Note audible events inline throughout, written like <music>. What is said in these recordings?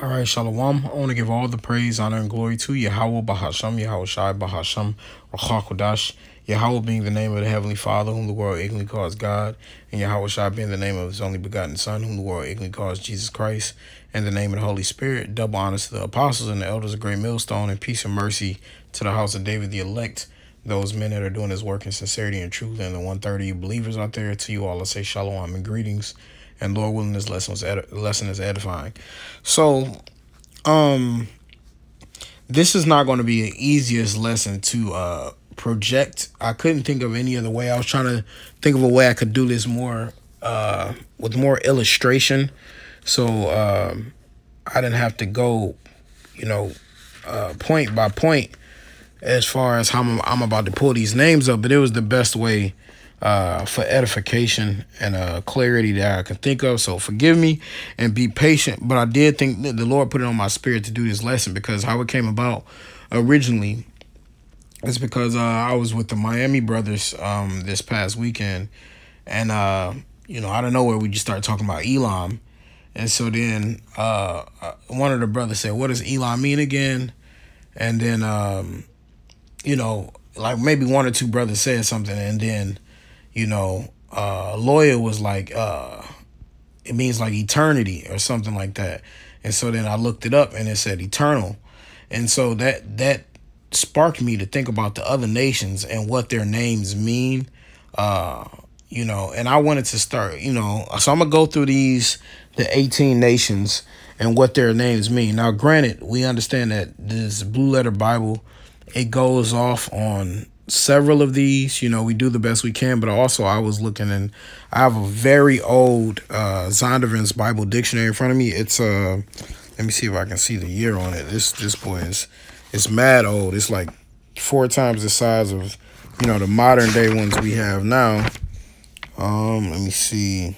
All right, Shalom. I want to give all the praise, honor, and glory to Yahweh Bahasham, Yahweh Shai Bahasham, Rachakodash. Yahweh being the name of the Heavenly Father, whom the world ignorantly calls God, and Yahweh Shai being the name of His only begotten Son, whom the world ignorantly calls Jesus Christ, and the name of the Holy Spirit. Double honors to the apostles and the elders of Great Millstone, and peace and mercy to the house of David the elect, those men that are doing His work in sincerity and truth, and the 130 believers out there. To you all, I say shalom and greetings and Lord willing, this lesson was lesson is edifying. So, um, this is not going to be the easiest lesson to uh project. I couldn't think of any other way. I was trying to think of a way I could do this more uh with more illustration, so um, I didn't have to go, you know, uh, point by point as far as how I'm, I'm about to pull these names up. But it was the best way uh, for edification and uh, clarity that I can think of. So forgive me and be patient. But I did think that the Lord put it on my spirit to do this lesson because how it came about originally is because uh, I was with the Miami brothers um, this past weekend. And, uh, you know, out of nowhere, we just started talking about Elam. And so then uh, uh, one of the brothers said, What does Elam mean again? And then, um, you know, like maybe one or two brothers said something. And then you know, uh, lawyer was like, uh, it means like eternity or something like that. And so then I looked it up and it said eternal. And so that that sparked me to think about the other nations and what their names mean. Uh, you know, and I wanted to start, you know, so I'm gonna go through these the 18 nations and what their names mean. Now, granted, we understand that this blue letter Bible, it goes off on several of these. You know, we do the best we can, but also I was looking and I have a very old uh Zondervan's Bible dictionary in front of me. It's uh let me see if I can see the year on it. This this boy is it's mad old. It's like four times the size of you know the modern day ones we have now. Um, let me see.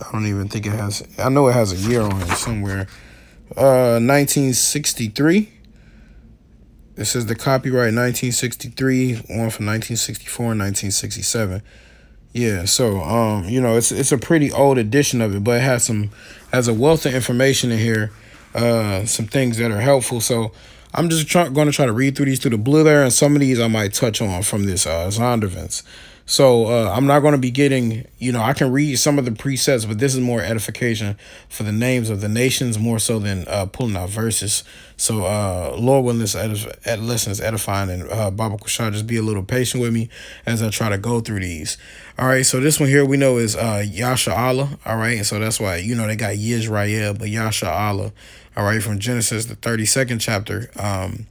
I don't even think it has I know it has a year on it somewhere. Uh 1963. It says the copyright 1963, one from 1964 and 1967. Yeah, so um, you know, it's it's a pretty old edition of it, but it has some has a wealth of information in here, uh, some things that are helpful. So I'm just going to try to read through these through the blue there, and some of these I might touch on from this uh, Zondervan's. So uh, I'm not going to be getting, you know, I can read some of the presets, but this is more edification for the names of the nations more so than uh, pulling out verses. So uh, Lord willing, this edif- lesson is edifying, and uh, Baba Kushar, just be a little patient with me as I try to go through these. All right, so this one here we know is uh, Yasha Allah. All right, and so that's why, you know, they got Yisrael, but Yasha Allah. All right, from Genesis, the 32nd chapter. Um,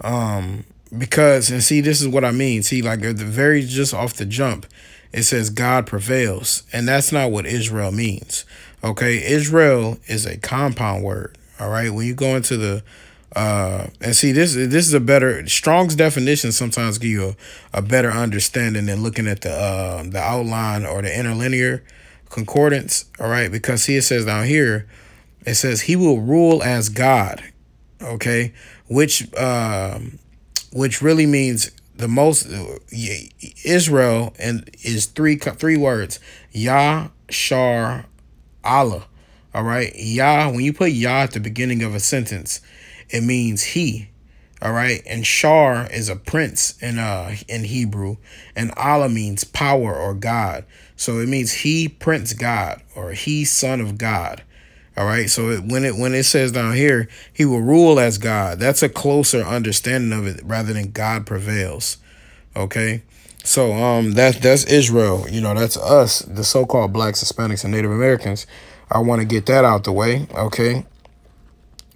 um, because and see this is what i mean. See like the very just off the jump it says god prevails and that's not what israel means okay? Israel is a compound word all right? When you go into the uh and see this this is a better strong's definition sometimes give you a, a better understanding than looking at the uh the outline or the interlinear concordance all right? Because see it says down here it says he will rule as god okay? Which um which really means the most Israel and is three three words Yah Shar Allah. All right, Yah. When you put Yah at the beginning of a sentence, it means he. All right, and Shar is a prince in uh in Hebrew, and Allah means power or God. So it means he prince God or he son of God. All right. So when it when it says down here, he will rule as God. That's a closer understanding of it rather than God prevails. Okay. So um that's that's Israel. You know, that's us, the so-called blacks, Hispanics, and Native Americans. I want to get that out the way. Okay.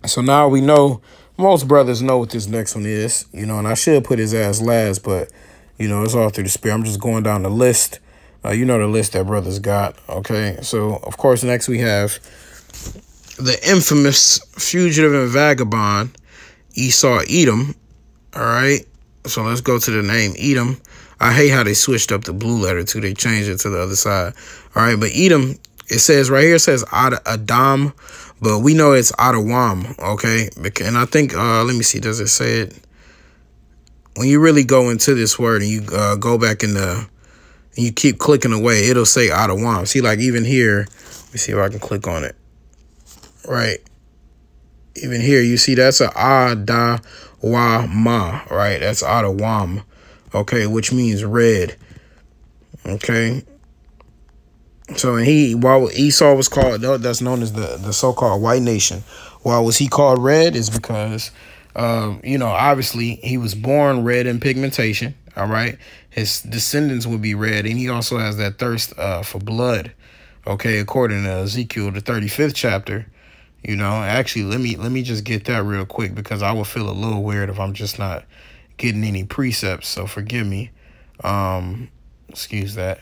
So now we know most brothers know what this next one is, you know, and I should put his ass last, but you know, it's all through the spirit. I'm just going down the list. Uh, you know the list that brothers got. Okay. So of course next we have the infamous fugitive and vagabond Esau Edom. All right. So let's go to the name Edom. I hate how they switched up the blue letter too. They changed it to the other side. All right. But Edom, it says right here, it says Adam, but we know it's Adawam. Okay. And I think, uh, let me see, does it say it? When you really go into this word and you uh, go back in the, and you keep clicking away, it'll say Adawam. See, like even here, let me see if I can click on it. Right? Even here, you see that's a Adawama, right? That's Adawam, okay, which means red, okay? So and he, while Esau was called, that's known as the, the so-called white nation. Why was he called red? Is because, um, you know, obviously he was born red in pigmentation, all right? His descendants would be red, and he also has that thirst uh, for blood, okay, according to Ezekiel, the 35th chapter, you know, actually, let me let me just get that real quick because I will feel a little weird if I'm just not getting any precepts. So forgive me. Um, excuse that.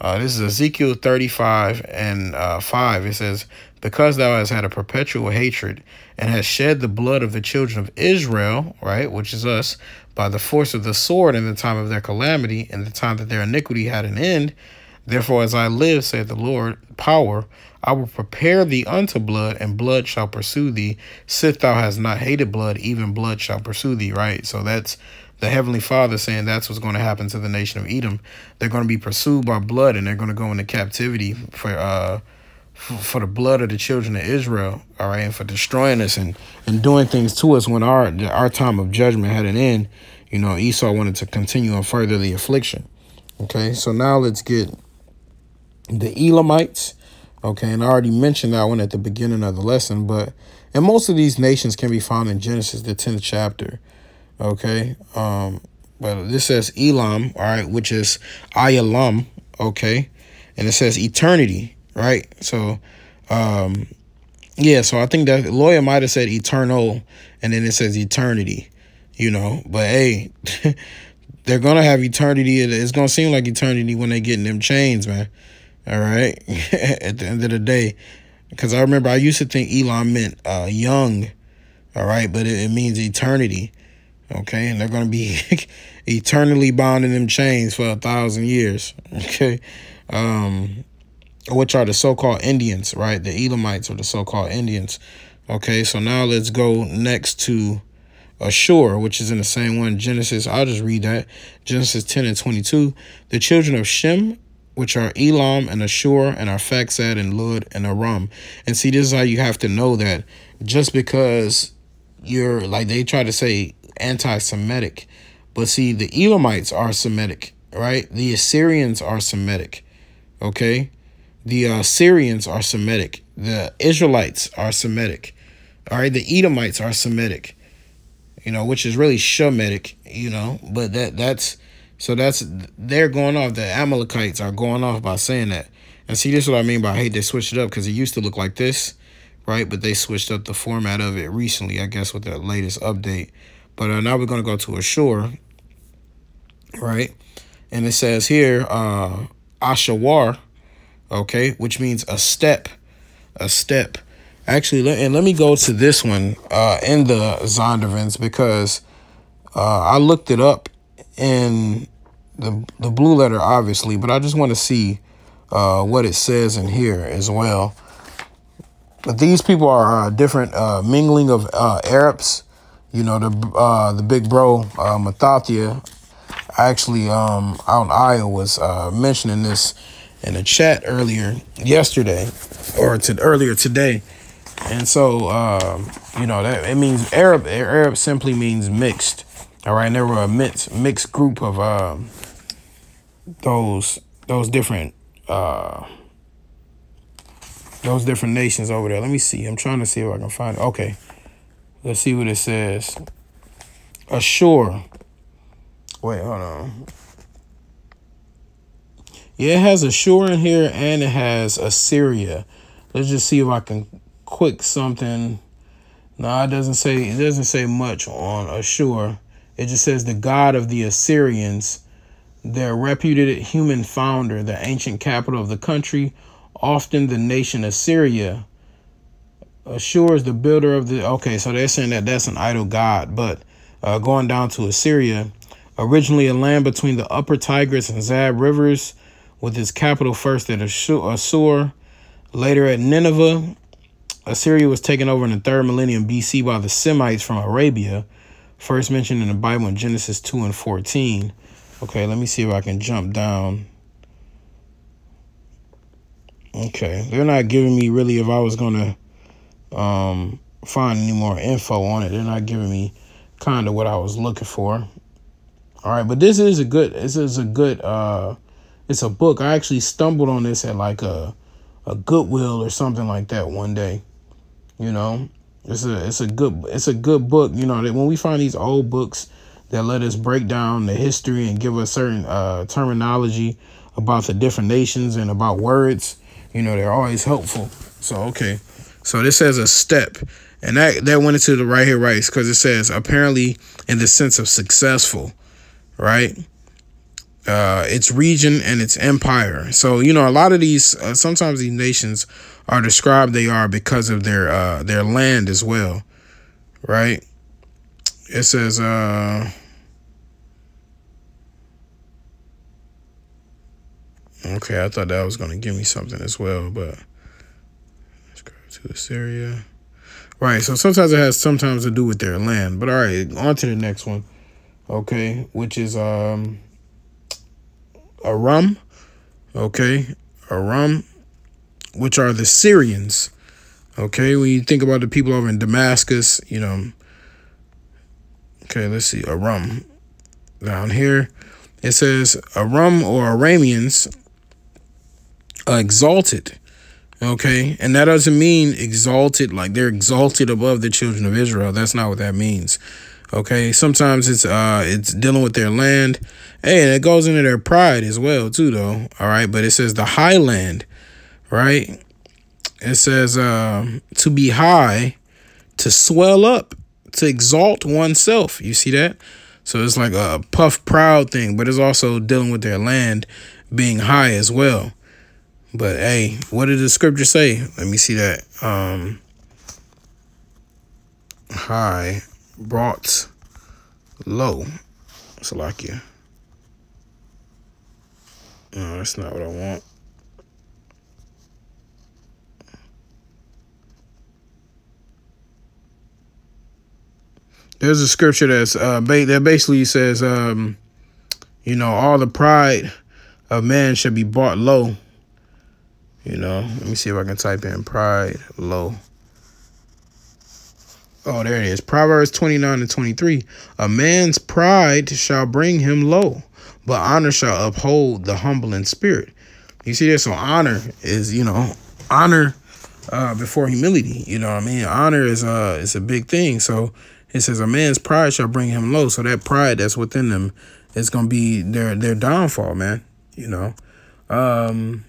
Uh, this is Ezekiel 35 and uh, 5. It says, Because thou hast had a perpetual hatred and hast shed the blood of the children of Israel, right, which is us, by the force of the sword in the time of their calamity, in the time that their iniquity had an end, therefore as I live, saith the Lord, power, I will prepare thee unto blood, and blood shall pursue thee. Sith thou hast not hated blood, even blood shall pursue thee, right? So that's the Heavenly Father saying that's what's going to happen to the nation of Edom. They're going to be pursued by blood, and they're going to go into captivity for uh for the blood of the children of Israel, all right, and for destroying us and, and doing things to us when our our time of judgment had an end. You know, Esau wanted to continue and further the affliction. Okay, so now let's get the Elamites Okay, and I already mentioned that one at the beginning of the lesson, but and most of these nations can be found in Genesis, the 10th chapter. Okay, um, but this says Elam, all right, which is Ayalam, okay, and it says eternity, right? So, um, yeah, so I think that lawyer might have said eternal, and then it says eternity, you know, but hey, <laughs> they're gonna have eternity. It's gonna seem like eternity when they get in them chains, man. All right. <laughs> At the end of the day, because I remember I used to think Elam meant uh, young. All right. But it, it means eternity. Okay. And they're going to be <laughs> eternally bound in them chains for a thousand years. <laughs> Okay. Um, which are the so-called Indians, right? The Elamites are the so-called Indians. Okay, so now let's go next to Ashur, which is in the same one, Genesis. I'll just read that. Genesis 10 and 22. The children of Shem which are Elam and Ashur and Arphaxad and Lud and Aram. And see, this is how you have to know that just because you're like they try to say anti-Semitic, but see, the Elamites are Semitic, right? The Assyrians are Semitic, okay? The uh, Syrians are Semitic. The Israelites are Semitic, all right? The Edomites are Semitic, you know, which is really Shemitic, you know, but that that's so that's they're going off. The Amalekites are going off by saying that. And see, this is what I mean by hey, they switched it up because it used to look like this, right? But they switched up the format of it recently, I guess, with the latest update. But uh, now we're going to go to Ashur, right? And it says here, uh, Ashawar, okay, which means a step, a step. Actually, let, and let me go to this one uh, in the Zondervans because uh, I looked it up in the the blue letter, obviously, but I just want to see uh, what it says in here as well. But these people are uh, different uh, mingling of uh, Arabs. You know, the uh, the big bro uh, Mathathia, actually um, out in Iowa was uh, mentioning this in a chat earlier yesterday or to earlier today. And so, um, you know, that it means Arab. Arab simply means mixed. All right, and there were a mixed mixed group of um, those those different uh, those different nations over there. Let me see. I'm trying to see if I can find it. Okay, let's see what it says. Ashur. Wait, hold on. Yeah, it has Ashur in here and it has Assyria. Let's just see if I can quick something. No, it doesn't say it doesn't say much on Ashur. It just says the God of the Assyrians, their reputed human founder, the ancient capital of the country, often the nation of Assyria. Assures the builder of the. Okay, so they're saying that that's an idol god, but uh, going down to Assyria, originally a land between the upper Tigris and Zab rivers, with its capital first at Assur, later at Nineveh. Assyria was taken over in the third millennium BC by the Semites from Arabia First mentioned in the Bible in Genesis 2 and 14. Okay, let me see if I can jump down. Okay, they're not giving me really if I was going to um, find any more info on it. They're not giving me kind of what I was looking for. All right, but this is a good. This is a good. uh It's a book. I actually stumbled on this at like a a Goodwill or something like that one day. You know, it's a it's a good it's a good book. You know that when we find these old books that let us break down the history and give us certain uh, terminology about the different nations and about words, you know, they're always helpful. So okay, so this says a step, and that that went into the right here right because it says apparently in the sense of successful, right? Uh, its region and its empire. So you know a lot of these uh, sometimes these nations are described they are because of their uh, their land as well, right? It says uh Okay, I thought that was gonna give me something as well, but let's go to Assyria. Right, so sometimes it has sometimes to do with their land. But all right, on to the next one. Okay, which is um Aram. Okay, Aram, which are the Syrians. Okay, when you think about the people over in Damascus, you know. Okay, let's see, Aram. Down here, it says Aram or Arameans exalted. Okay, and that doesn't mean exalted like they're exalted above the children of Israel. That's not what that means. Okay, sometimes it's uh it's dealing with their land. And it goes into their pride as well too, though. All right, but it says the highland, right? It says uh, to be high, to swell up, to exalt oneself. You see that? So it's like a puff proud thing, but it's also dealing with their land being high as well. But hey, what did the scripture say? Let me see that. Um high brought low. Salakia. No, that's not what I want. There's a scripture that's uh that basically says um you know all the pride of man should be brought low you know, let me see if I can type in pride low. Oh, there it is. Proverbs 29 and 23. A man's pride shall bring him low, but honor shall uphold the humble in spirit. You see this? So honor is, you know, honor uh, before humility. You know what I mean? Honor is uh is a big thing. So it says a man's pride shall bring him low. So that pride that's within them is gonna be their their downfall, man. You know. Um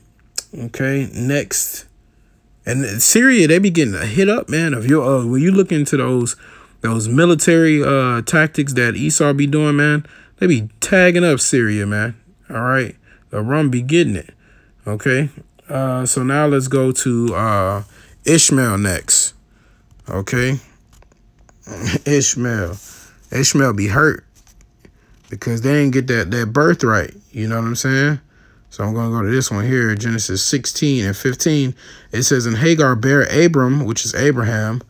Okay, next. And Syria, they be getting a hit up, man. Of your uh, when you look into those those military uh tactics that Esau be doing, man, they be tagging up Syria, man. All right, the rum be getting it. Okay, uh, so now let's go to uh Ishmael next. Okay, <laughs> Ishmael, Ishmael be hurt because they ain't get that that birthright. You know what I'm saying? So I'm going to go to this one here, Genesis 16 and 15. It says, And Hagar bare Abram, which is Abraham,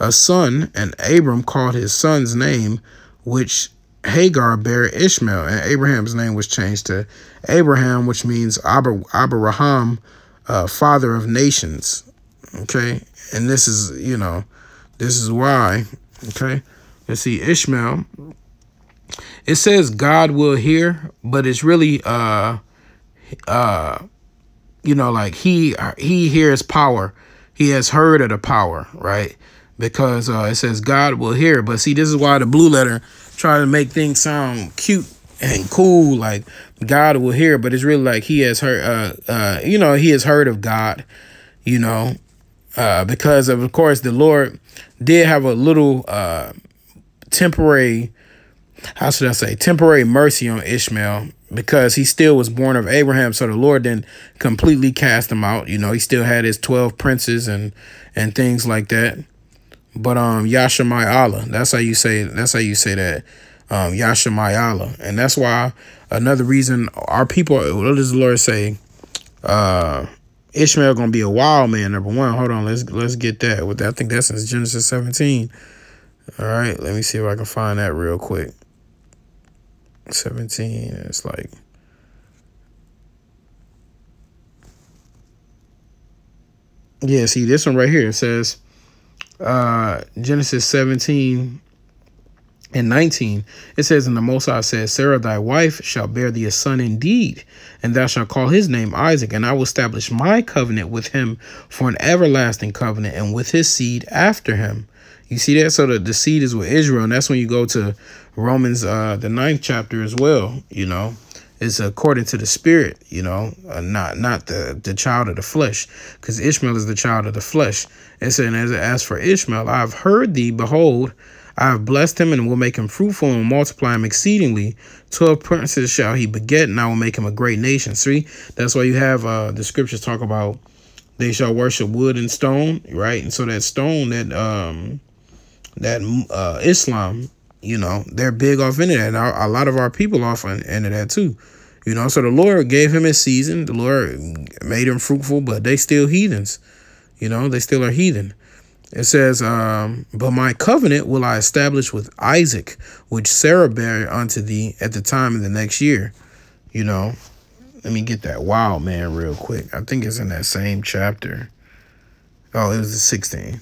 a son, and Abram called his son's name, which Hagar bare Ishmael. And Abraham's name was changed to Abraham, which means Abraham, uh, father of nations. Okay. And this is, you know, this is why. Okay. Let's see, Ishmael. It says God will hear, but it's really, uh, uh you know like he he hears power. He has heard of the power right? Because uh it says god will hear. But see this is why the blue letter try to make things sound cute and cool like god will hear. But it's really like he has heard uh uh you know he has heard of god you know? Uh because of, of course the lord did have a little uh temporary how should i say temporary mercy on ishmael because he still was born of Abraham. So the Lord didn't completely cast him out. You know, he still had his 12 princes and and things like that. But um Yashamai Allah, that's how you say that's how you say that. Um Yashamai Allah. And that's why another reason our people what does the Lord say? Uh Ishmael gonna be a wild man, number one. Hold on, let's let's get that. With that, I think that's in Genesis 17. All right, let me see if I can find that real quick. 17 it's like yeah see this one right here it says uh, Genesis 17 and 19, it says, And the Most High says, Sarah thy wife shall bear thee a son indeed, and thou shalt call his name Isaac, and I will establish my covenant with him for an everlasting covenant, and with his seed after him. You see that? So the, the seed is with Israel, and that's when you go to Romans, uh, the ninth chapter as well, you know. is according to the spirit, you know, uh, not not the the child of the flesh, because Ishmael is the child of the flesh. It said, as as for Ishmael, I have heard thee. Behold, I have blessed him and will make him fruitful and multiply him exceedingly. Twelve princes shall he beget, and I will make him a great nation. See, that's why you have uh, the scriptures talk about they shall worship wood and stone, right? And so that stone, that um, that uh, Islam, you know, they're big off into that. And a lot of our people off into that too. You know, so the Lord gave him his season. The Lord made him fruitful, but they still heathens. You know, they still are heathen. It says, um, But my covenant will I establish with Isaac, which Sarah bare unto thee at the time of the next year. You know, let me get that wild man real quick. I think it's in that same chapter. Oh, it was the 16.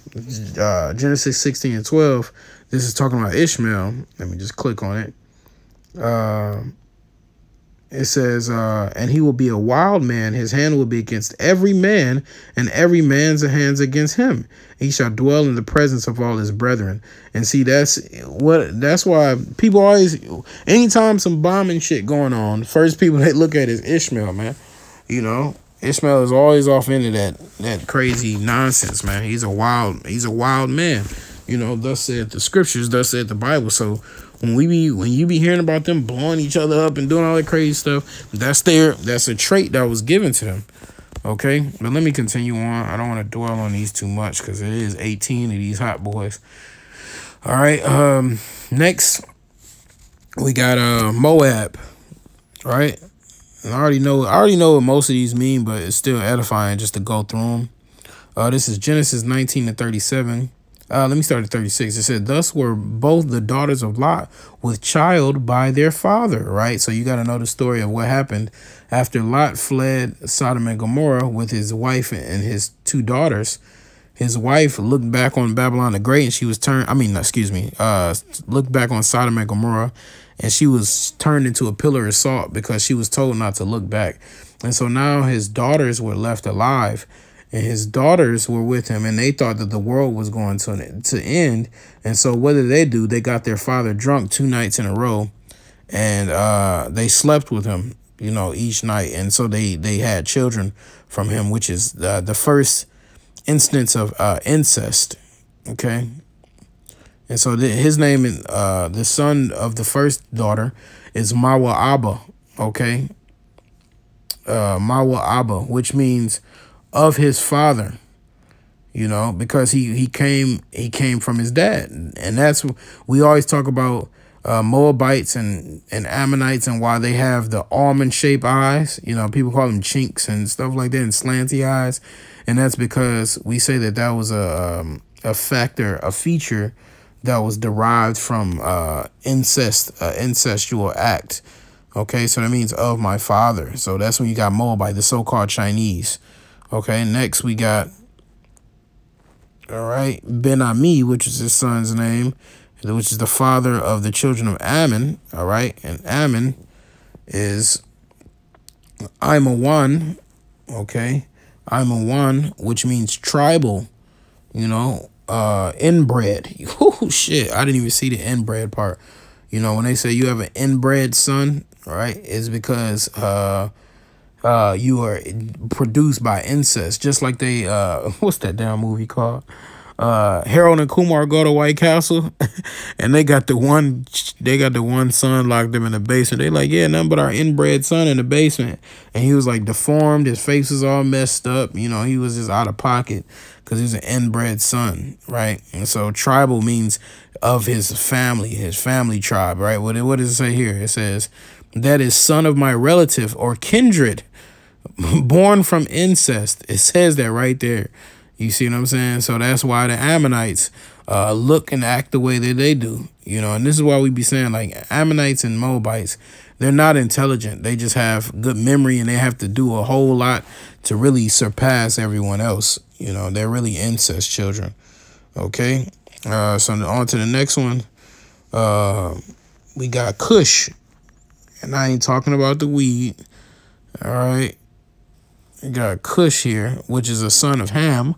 Uh, Genesis 16 and 12. This is talking about Ishmael. Let me just click on it. Uh, it says, uh, and he will be a wild man. His hand will be against every man, and every man's hands against him. He shall dwell in the presence of all his brethren. And see, that's what that's why people always, anytime some bombing shit going on, first people <laughs> they look at is Ishmael, man. You know, Ishmael is always off into that that crazy nonsense, man. He's a wild, he's a wild man. You know, thus said the scriptures, thus said the Bible. So when we be when you be hearing about them blowing each other up and doing all that crazy stuff, that's their that's a trait that was given to them. Okay, but let me continue on. I don't want to dwell on these too much because it is 18 of these hot boys. All right. Um. Next, we got uh Moab. Right. And I already know. I already know what most of these mean, but it's still edifying just to go through them. Uh, this is Genesis 19 to 37. Uh, let me start at 36. It said, Thus were both the daughters of Lot with child by their father, right? So you got to know the story of what happened after Lot fled Sodom and Gomorrah with his wife and his two daughters. His wife looked back on Babylon the Great and she was turned, I mean, excuse me, uh, looked back on Sodom and Gomorrah and she was turned into a pillar of salt because she was told not to look back. And so now his daughters were left alive and his daughters were with him and they thought that the world was going to to end. And so what did they do? They got their father drunk two nights in a row and uh, they slept with him you know each night. And so they they had children from him which is uh, the first instance of uh, incest okay? And so the, his name uh the son of the first daughter is mawa abba okay? Uh mawa abba which means of his father you know because he he came he came from his dad. And that's we always talk about uh, Moabites and and Ammonites and why they have the almond shaped eyes. You know people call them chinks and stuff like that and slanty eyes. And that's because we say that that was a um, a factor a feature that was derived from uh, incest uh, incestual act. Okay so that means of my father. So that's when you got Moabite the so-called Chinese Okay, next we got, all right, Ben Ami, which is his son's name, which is the father of the children of Ammon. All right, and Ammon is I'm a one, okay, I'm a one, which means tribal, you know, uh, inbred. <laughs> Oh shit, I didn't even see the inbred part. You know, when they say you have an inbred son, right, it's because uh uh, you are produced by incest, just like they uh, <laughs> what's that damn movie called? Uh, Harold and Kumar go to White Castle, <laughs> and they got the one they got the one son locked them in the basement. They like, yeah, nothing but our inbred son in the basement, and he was like deformed. His face was all messed up. You know, he was just out of pocket because he's an inbred son, right? And so tribal means of his family, his family tribe, right? What it what does it say here? It says that is son of my relative or kindred born from incest. It says that right there. You see what I'm saying? So that's why the Ammonites uh, look and act the way that they do. You know, and this is why we be saying like Ammonites and Moabites, they're not intelligent. They just have good memory and they have to do a whole lot to really surpass everyone else. You know, they're really incest children. Okay. Uh, so on to the next one. Uh, we got Kush. And I ain't talking about the weed. All right. We got Cush here, which is a son of Ham.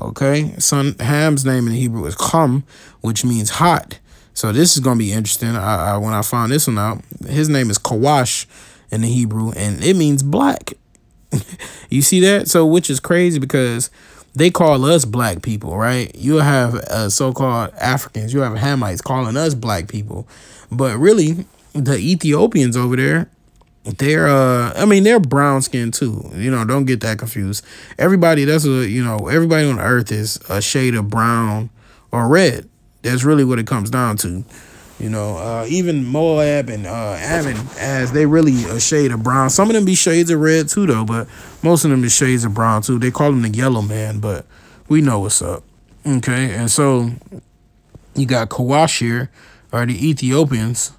Okay. Son Ham's name in Hebrew is Chum, which means hot. So this is gonna be interesting. I, I when I found this one out, his name is Kawash in the Hebrew, and it means black. <laughs> you see that? So which is crazy because they call us black people, right? You have uh, so-called Africans, you have Hamites calling us black people, but really the Ethiopians over there, they're uh, I mean they're brown skinned too. You know, don't get that confused. Everybody that's a you know everybody on Earth is a shade of brown or red. That's really what it comes down to. You know, uh, even Moab and uh, Ammon, as they really a shade of brown. Some of them be shades of red too, though, but most of them is shades of brown too. They call them the yellow man, but we know what's up. Okay, and so you got Kawash here, or the Ethiopians,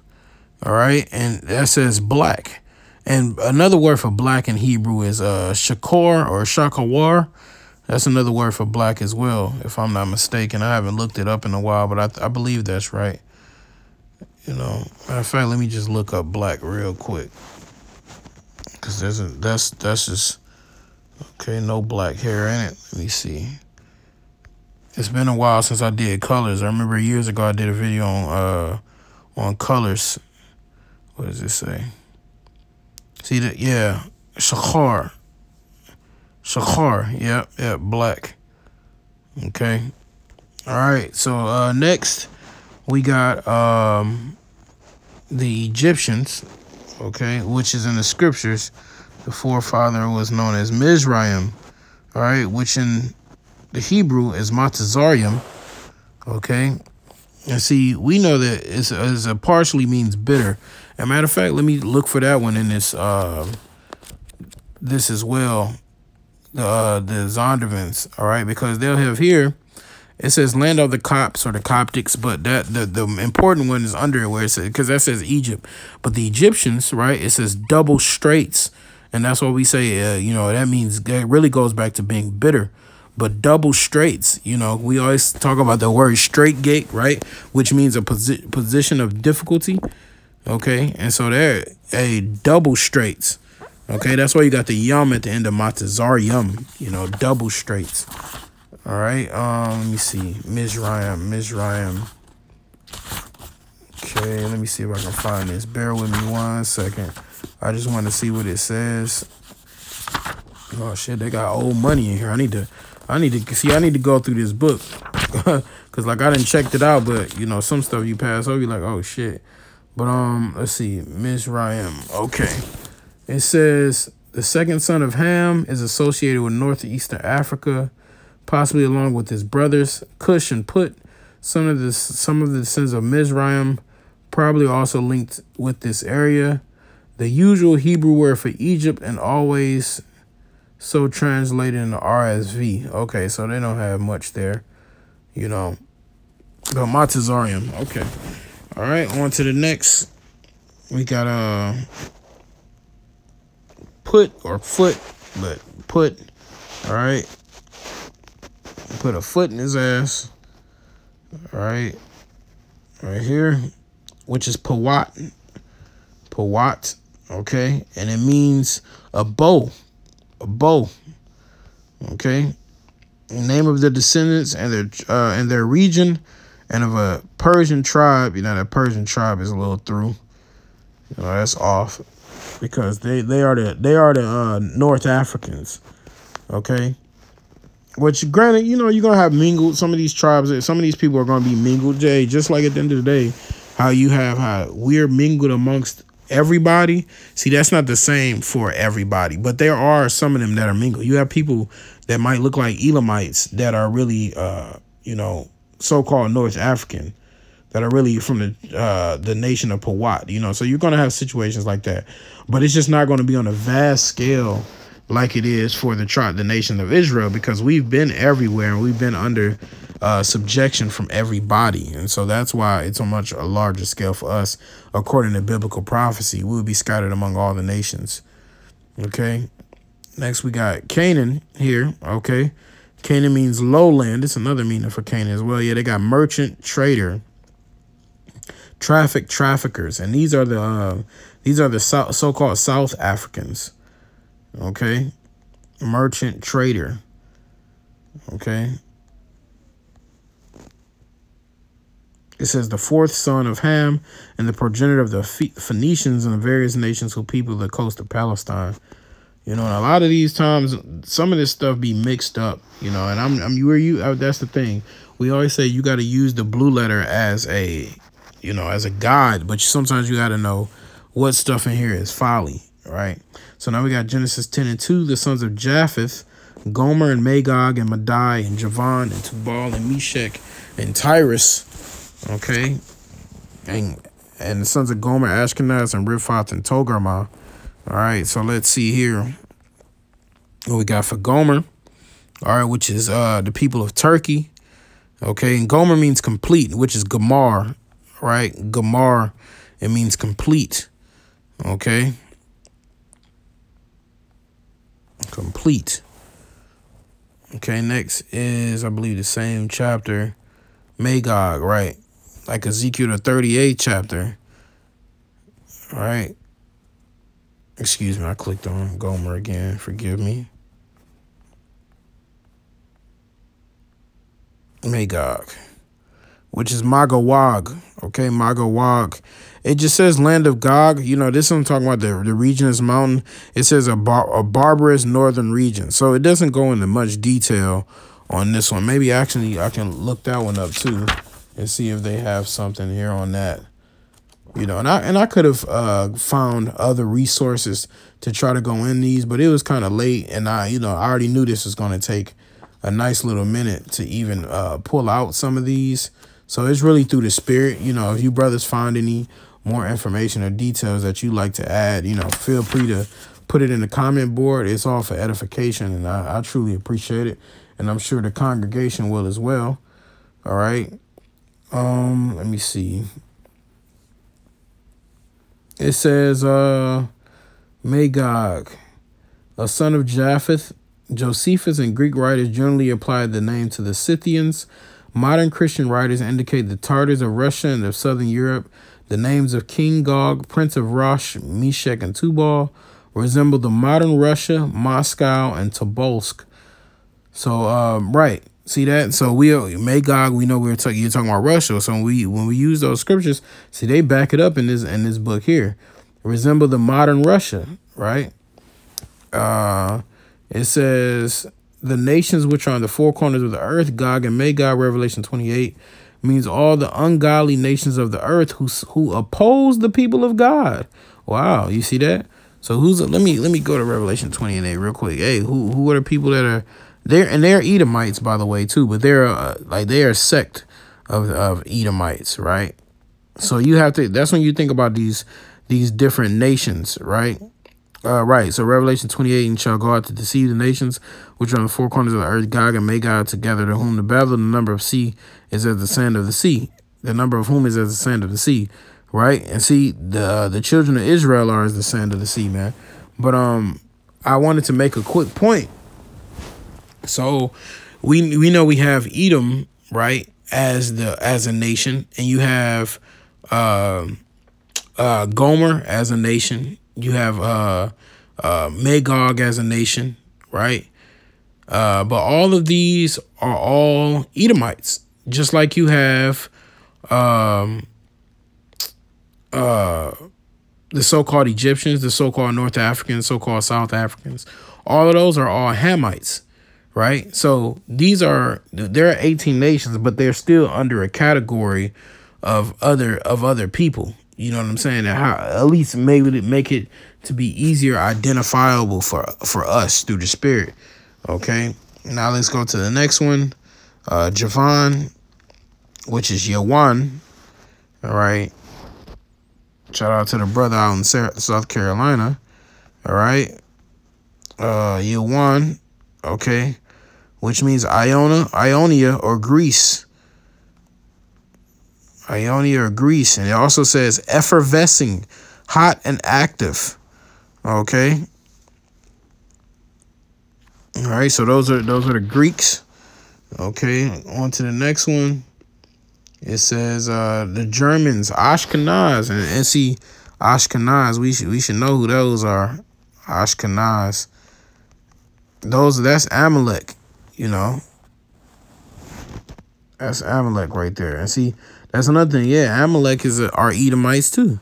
all right, and that says black. And another word for black in Hebrew is uh, shakor or shakawar. That's another word for black as well, if I'm not mistaken. I haven't looked it up in a while, but I, I believe that's right. You know, matter of fact, let me just look up black real quick. Cause there's a, that's that's just okay. No black hair in it. Let me see. It's been a while since I did colors. I remember years ago I did a video on uh on colors. What does it say? See that? Yeah, Shachar. Shachar. Yep, yep. Black. Okay. All right. So uh next we got um, the Egyptians, okay, which is in the scriptures. The forefather was known as Mizraim, all right, which in the Hebrew is Matazarium, okay. And see, we know that it's, it's a partially means bitter. A matter of fact, let me look for that one in this uh, this as well. The uh, the Zondervans, all right, because they'll have here it says land of the Copts or the Coptics, but that the, the important one is under where it says because that says Egypt. But the Egyptians, right? It says double straits. And that's what we say, uh, you know, that means it really goes back to being bitter. But double straits, you know, we always talk about the word straight gate, right? Which means a posi position of difficulty. Okay. And so they're a double straits. Okay. That's why you got the yum at the end of Matazar yum, you know, double straits. All right. Um, let me see. Mizraim. Mizraim. Okay, let me see if I can find this. Bear with me one second. I just want to see what it says. Oh shit, they got old money in here. I need to I need to see I need to go through this book. <laughs> Cause like I didn't checked it out, but you know, some stuff you pass over, you're like, oh shit. But um, let's see, Mizraim. Okay. It says the second son of Ham is associated with northeastern Africa possibly along with his brothers Cush and Put. Some of the some of the sons of Mizraim, probably also linked with this area. The usual Hebrew word for Egypt and always so translated in the RSV. Okay, so they don't have much there, you know. But Matazarium. Okay. All right, on to the next. We got a uh, put or foot, but put. All right put a foot in his ass. All right. Right here, which is Pawat. Pawat, okay? And it means a bow. A bow. Okay? Name of the descendants and their uh and their region and of a Persian tribe. You know, that Persian tribe is a little through. You know, that's off. Because they, they are the they are the uh North Africans. Okay? Which, granted, you know, you're gonna have mingled. Some of these tribes, some of these people are gonna be mingled. Jay, just like at the end of the day, how you have how we're mingled amongst everybody. See, that's not the same for everybody, but there are some of them that are mingled. You have people that might look like Elamites that are really, uh, you know, so-called North African that are really from the uh, the nation of Pawat. You know, so you're gonna have situations like that, but it's just not going to be on a vast scale like it is for the tribe, the nation of Israel, because we've been everywhere and we've been under uh, subjection from everybody, and so that's why it's on much a larger scale for us. According to biblical prophecy, we will be scattered among all the nations. Okay. Next, we got Canaan here. Okay. Canaan means lowland. It's another meaning for Canaan as well. Yeah, they got merchant, trader, traffic, traffickers, and these are the uh, these are the so called South Africans. Okay, merchant, trader. Okay. It says the fourth son of Ham and the progenitor of the Phoenicians and the various nations who people the coast of Palestine. You know, and a lot of these times, some of this stuff be mixed up. You know, and I'm, I'm where you. That's the thing. We always say you got to use the blue letter as a, you know, as a guide, but sometimes you got to know what stuff in here is folly, right? So now we got Genesis 10 and 2, the sons of Japheth, Gomer and Magog and Madai and Javan and Tubal and Meshech and Tiras, okay? And and the sons of Gomer, Ashkenaz and Riphath and Togarmah. All right, so let's see here what we got for Gomer. All right, which is uh the people of Turkey. Okay, and Gomer means complete, which is Gamar, right? Gamar, it means complete. Okay. Complete. Okay, next is, I believe, the same chapter. Magog, right? Like Ezekiel, the 38 chapter. Right. Excuse me, I clicked on Gomer again. Forgive me. Magog, which is Magawag. Okay, Magawag. It just says land of Gog. You know, this I'm talking about the, the region is mountain. It says a, bar, a barbarous northern region. So it doesn't go into much detail on this one. Maybe actually I can look that one up too and see if they have something here on that you know and i and i could have uh found other resources to try to go in these but it was kind of late and i you know i already knew this was going to take a nice little minute to even uh pull out some of these. So it's really through the spirit you know if you brothers find any more information or details that you like to add you know feel free to put it in the comment board. It's all for edification and i, I truly appreciate it. And i'm sure the congregation will as well. All right. Um let me see it says, uh, Magog, a son of Japheth. Josephus and Greek writers generally applied the name to the Scythians. Modern Christian writers indicate the Tartars of Russia and of southern Europe. The names of King Gog, Prince of Rosh, Meshech, and Tubal resemble the modern Russia, Moscow, and Tobolsk. So, um, right. See that? So we Magog, we know we are talking you're talking about Russia. So when we when we use those scriptures, see they back it up in this in this book here. Resemble the modern Russia, right? Uh it says the nations which are on the four corners of the earth, Gog and Magog, Revelation 28, means all the ungodly nations of the earth who who oppose the people of God. Wow, you see that? So who's let me let me go to Revelation 28 real quick. Hey, who who are the people that are they're and they're Edomites, by the way, too. But they're uh, like they're a sect of of Edomites, right? So you have to. That's when you think about these these different nations, right? Uh, right. So Revelation 28 and shall go out to deceive the nations which are on the four corners of the earth, Gog and Magog together, to whom the battle, the number of sea is as the sand of the sea, the number of whom is as the sand of the sea, right? And see, the uh, the children of Israel are as the sand of the sea, man. But um, I wanted to make a quick point so we we know we have Edom, right, as the as a nation, and you have uh, uh, Gomer as a nation. You have uh, uh, Magog as a nation, right? Uh, but all of these are all Edomites, just like you have um, uh, the so-called Egyptians, the so-called North Africans, so-called South Africans. All of those are all Hamites right? So these are there are 18 nations, but they're still under a category of other of other people. You know what I'm saying? And how at least maybe it make it to be easier identifiable for for us through the spirit. Okay. Now let's go to the next one. Uh Javan, which is Yawan. All right. Shout out to the brother out in South Carolina. All right. Uh Yawan okay, which means Iona, Ionia or Greece. Ionia or Greece. And it also says effervescing, hot and active. Okay. All right, so those are those are the Greeks. Okay, on to the next one. It says uh the Germans, Ashkenaz, and, see Ashkenaz. We should we should know who those are. Ashkenaz. Those that's Amalek, you know. That's Amalek right there. And see, that's another thing. Yeah, Amalek is a, are Edomites too.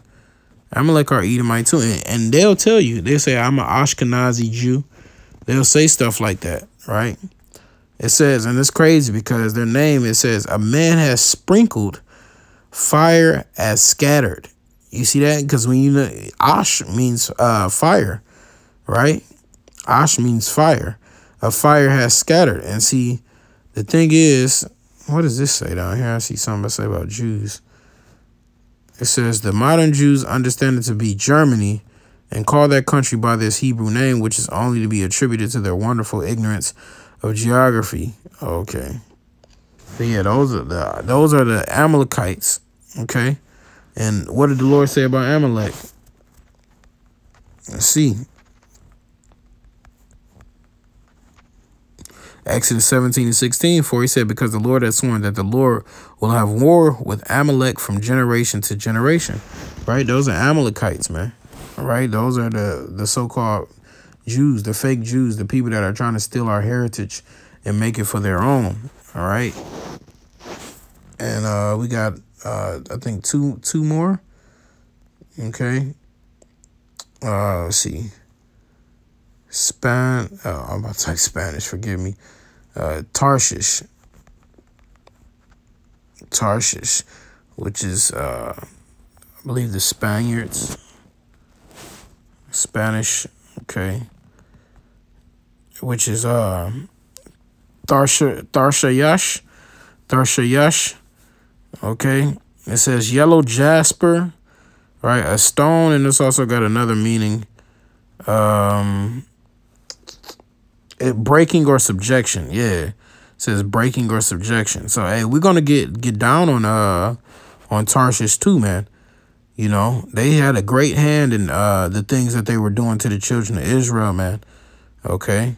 Amalek are Edomite too. And, and they'll tell you, they say, I'm an Ashkenazi Jew. They'll say stuff like that, right? It says, and it's crazy because their name, it says, a man has sprinkled fire as scattered. You see that? Because when you know, Ash means uh, fire, right? Ash means fire. A fire has scattered. And see, the thing is, what does this say down here? I see something I say about Jews. It says the modern Jews understand it to be Germany and call that country by this Hebrew name, which is only to be attributed to their wonderful ignorance of geography. Okay. But yeah, those are the those are the Amalekites. Okay. And what did the Lord say about Amalek? Let's see. Exodus 17 and 16, for he said, Because the Lord has sworn that the Lord will have war with Amalek from generation to generation. Right? Those are Amalekites, man. Right? Those are the, the so-called Jews, the fake Jews, the people that are trying to steal our heritage and make it for their own. All right. And uh we got uh I think two two more. Okay. Uh let's see. Span oh, I'm about to say Spanish, forgive me uh, Tarshish. Tarshish, which is, uh, I believe, the Spaniards. Spanish, okay. Which is uh, Tarsha, Tarshayash. Tarshayash, okay. It says yellow jasper, right? A stone, and it's also got another meaning. Um, breaking or subjection. Yeah. It says breaking or subjection. So hey, we're gonna get get down on uh on Tarshish too, man. You know, they had a great hand in uh the things that they were doing to the children of Israel, man. Okay.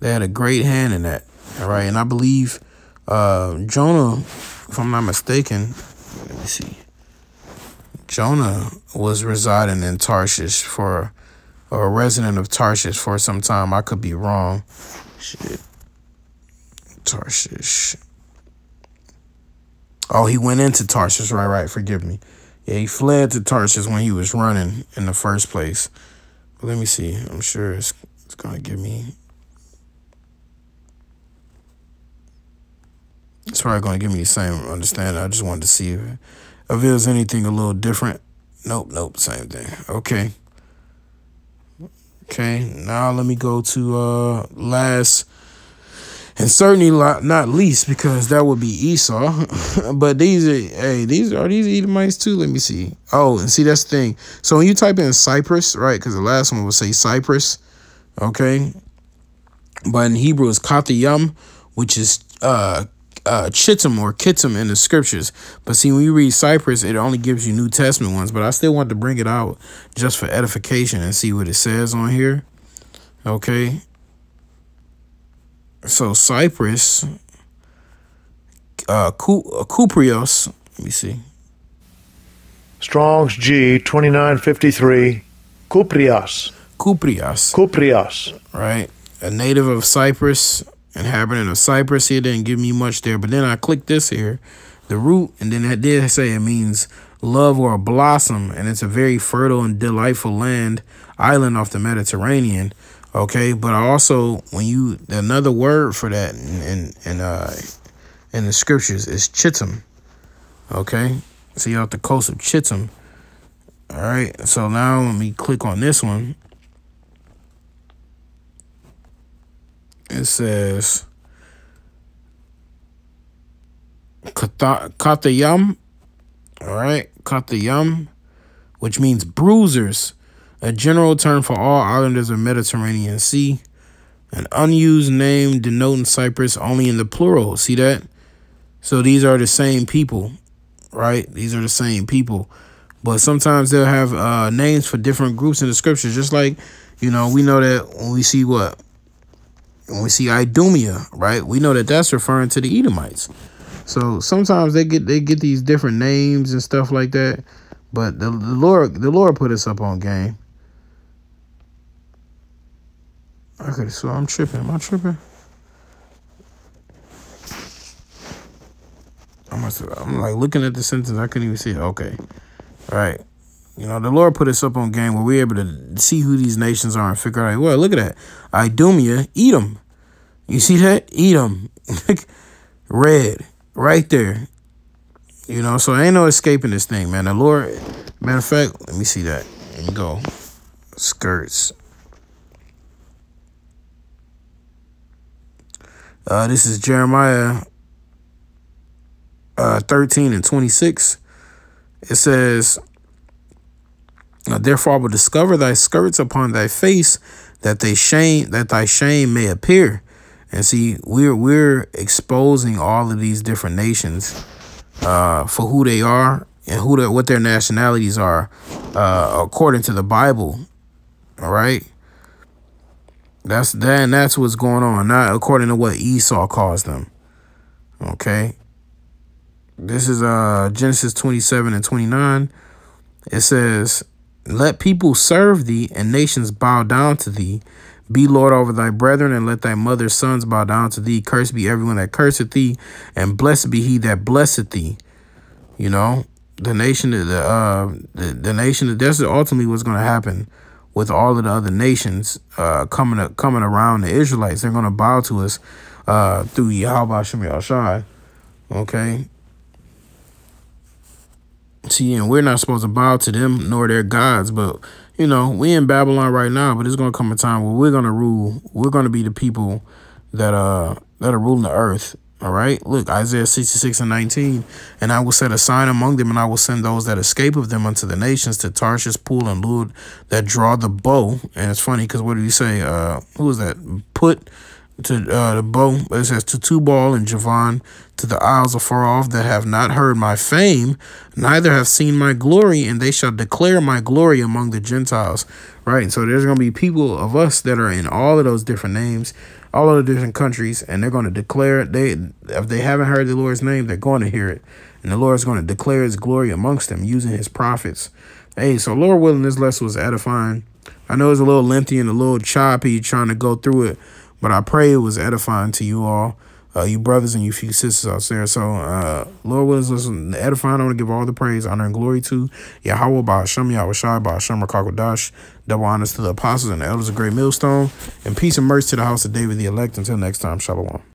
They had a great hand in that. All right. And I believe uh Jonah, if I'm not mistaken, let me see. Jonah was residing in Tarshish for a resident of Tarshish for some time. I could be wrong. Shit. Tarshish. Oh, he went into Tarshish. Right, right. Forgive me. Yeah, he fled to Tarshish when he was running in the first place. But let me see. I'm sure it's, it's going to give me. It's probably going to give me the same understanding. I just wanted to see if, if was anything a little different. Nope, nope, same thing. Okay. Okay, now let me go to uh last and certainly not least because that would be Esau. <laughs> but these are hey, these are these Edomites too. Let me see. Oh, and see that's the thing. So when you type in Cyprus, right? Because the last one would say Cyprus. Okay. But in Hebrew it's Katayam, which is uh uh, Chittim or Kittim in the scriptures. But see, when you read Cyprus, it only gives you New Testament ones. But I still want to bring it out just for edification and see what it says on here. Okay. So Cyprus, uh, Kuprios, let me see. Strong's G 2953, Kuprios. Kuprios. Kuprios. Right. A native of Cyprus, inhabitant of Cyprus. here didn't give me much there, but then I clicked this here, the root, and then that did say it means love or a blossom, and it's a very fertile and delightful land, island off the Mediterranean. Okay, but I also when you another word for that in in, uh in the scriptures is chittim. Okay, see so off the coast of Chittim. All right, so now let me click on this one. It says Katayam. All right, Katayam, which means bruisers, a general term for all islanders of Mediterranean Sea. An unused name denoting Cyprus only in the plural. See that? So these are the same people, right? These are the same people. But sometimes they'll have uh, names for different groups in the scriptures. Just like, you know, we know that when we see what And we see Idumea, right? We know that that's referring to the Edomites. So sometimes they get they get these different names and stuff like that. But the, the Lord the Lord put us up on game. Okay, so I'm tripping. Am I tripping? I must have, I'm like looking at the sentence. I couldn't even see it. Okay. All right. You know, the Lord put us up on game where we're able to see who these nations are and figure out, well, look at that. Idumea, Edom. You see that? Edom. <laughs> Red. Right there. You know, so ain't no escaping this thing, man. The Lord, matter of fact, let me see that. There you go. Skirts. Uh, this is Jeremiah uh, 13 and 26. It says, Therefore I will discover thy skirts upon thy face, that they shame that thy shame may appear. And see, we're we're exposing all of these different nations uh, for who they are and who what their nationalities are, uh, according to the Bible. All right. That's that, and that's what's going on, not according to what Esau calls them. Okay. This is uh Genesis 27 and 29. It says, Let people serve thee, and nations bow down to thee. Be Lord over thy brethren, and let thy mother's sons bow down to thee. Cursed be everyone that curseth thee, and blessed be he that blesseth thee. You know, the nation, the uh, the, the nation. That's ultimately what's going to happen with all of the other nations uh coming up, coming around the Israelites. They're going to bow to us uh through Yahweh Shem. Okay, And we're not supposed to bow to them nor their gods, but you know, we in Babylon right now, but it's gonna come a time where we're gonna rule. We're gonna be the people that uh that are ruling the earth. All right. Look, Isaiah 66 and 19. And I will set a sign among them, and I will send those that escape of them unto the nations, to Tarshish, Pul, and Lud, that draw the bow. And it's funny because what did he say? Uh, who was that? Put to uh, the bow. It says to Tubal and Javan, to the isles afar off that have not heard my fame, neither have seen my glory, and they shall declare my glory among the Gentiles. Right. And So there's going to be people of us that are in all of those different names, all of the different countries, and they're going to declare it. They if they haven't heard the Lord's name, they're going to hear it, and the Lord's going to declare His glory amongst them using His prophets. Hey, so Lord willing, this lesson was edifying. I know it's a little lengthy and a little choppy trying to go through it, but I pray it was edifying to you all, uh, you brothers and you few sisters out there. So, uh, Lord listen, edifying. I want to give all the praise, honor, and glory to Yahweh, Bahasham, Yahweh Shai, Bahasham, Rakakwadash. Double honors to the apostles and the elders of Great Millstone. And peace and mercy to the house of David the elect. Until next time, Shalom.